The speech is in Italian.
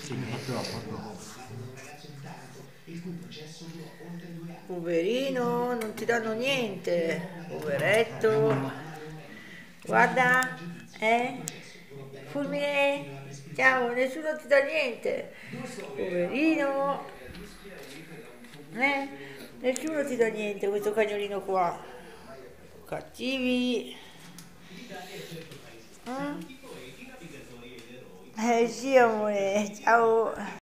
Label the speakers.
Speaker 1: Sì, troppo.
Speaker 2: Poverino, non ti danno niente. Poveretto. Guarda, eh? Fulmine, ciao, nessuno ti dà niente. Poverino. Eh? Nessuno ti dà niente questo cagnolino qua. Cattivi. Eh? Eh sì amore, ciao.